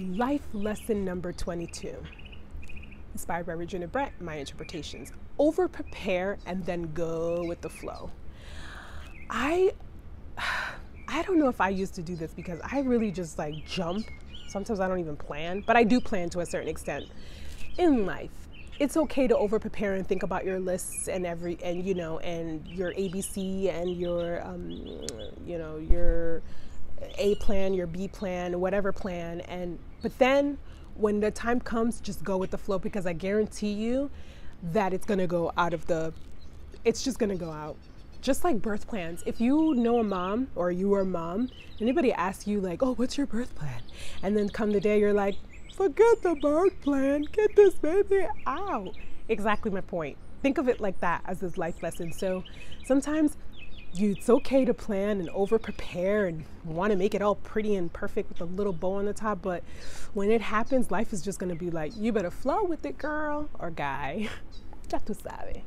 Life lesson number 22. Inspired by Regina Brett, my interpretations. Over prepare and then go with the flow. I I don't know if I used to do this because I really just like jump. Sometimes I don't even plan, but I do plan to a certain extent in life. It's okay to over prepare and think about your lists and every and you know and your ABC and your um, you know your A plan, your B plan, whatever plan and but then when the time comes, just go with the flow because I guarantee you that it's gonna go out of the, it's just gonna go out. Just like birth plans. If you know a mom or you are a mom, anybody asks you like, oh, what's your birth plan? And then come the day you're like, forget the birth plan, get this baby out. Exactly my point. Think of it like that as this life lesson. So sometimes you, it's okay to plan and over prepare and want to make it all pretty and perfect with a little bow on the top. But when it happens, life is just going to be like, you better flow with it, girl or guy. Ya tú sabes.